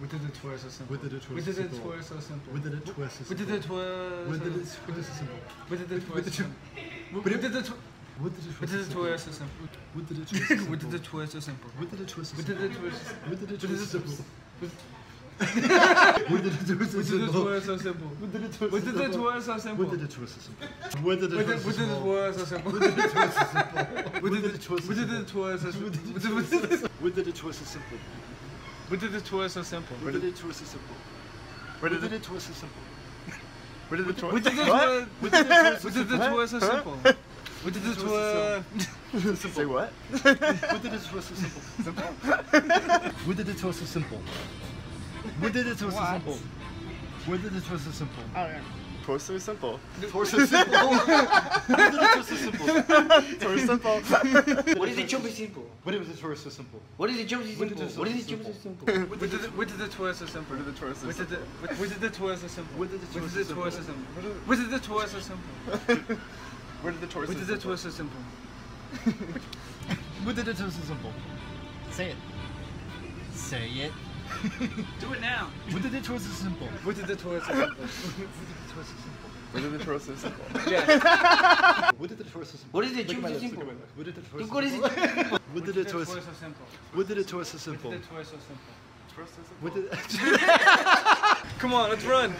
Did the tour so simple. Did the tour We so did the simple. tour so simple. Did the tour so We did the tour. We so- did it. We did it simple. Did the tour. We did so it. simple. Did the did it We did the tour so simple. We did it so simple. Did the tour so simple. We did it so simple. did the tour. so- We did it We so did the simple. We did it so we did the simple. tour so simple. We did it so We did the simple. tour so simple. We did it so simple. We did it so the tour so simple. We did it so simple. We did it so the simple. tour so We simple. did We it did- we so did- simple. We did it so simple. We did the tour so simple. We did it so simple. Where We did did the it so simple. where did? We did the tour. We did it We did the tour so simple. We did the tour. Say what? It so simple. We did it so simple. Did it so simple. We did it so simple. Tour so simple. Tour so simple. We did it so simple. What is it jump is simple? What is the tour so simple? What is it jump is simple? What is it simple? is simple? We did the we did the tour simple. Where did the tour so We did simple? the we- we did the tour so simple. We did the We tour did so the tour so simple. simple. We did the tour so simple. Where did the tour We so did the simple? tour so simple. We did it so simple. Say it. Say it. Do it now. We did it so simple. We did the tour so simple. Where did the tour so simple? Yeah. We did it so simple. What is it Look at jump my is lips. Look simple? at my lips. We did it so Look, what is simple. it? We did it so tour simple. so simple. We did it so We simple. What did the tour so simple. Tour so simple. We did Come on, let's run.